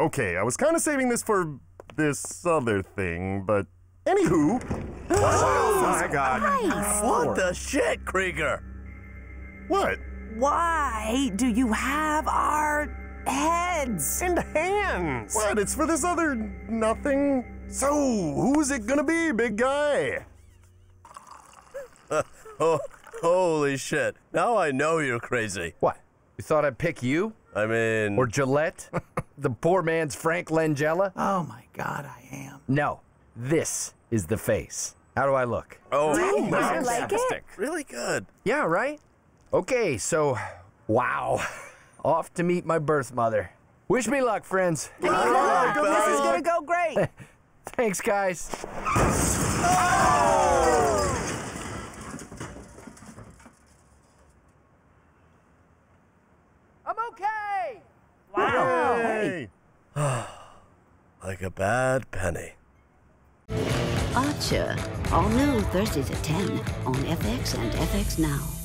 Okay, I was kind of saving this for this other thing, but anywho. Oh my god. Nice. What the shit, Krieger? What? Why do you have our heads? And hands. What? It's for this other nothing. So, who's it gonna be, big guy? Oh, holy shit. Now I know you're crazy. What? You thought I'd pick you? I mean, Or Gillette? the poor man's Frank Langella? Oh my god, I am. No. This is the face. How do I look? oh, I like it. really good. Yeah, right? Okay, so, wow. Off to meet my birth mother. Wish me luck, friends. Good luck. This is gonna go great. Thanks, guys. Oh! I'm okay. Like a bad penny. Archer, all new Thursdays at 10 on FX and FX Now.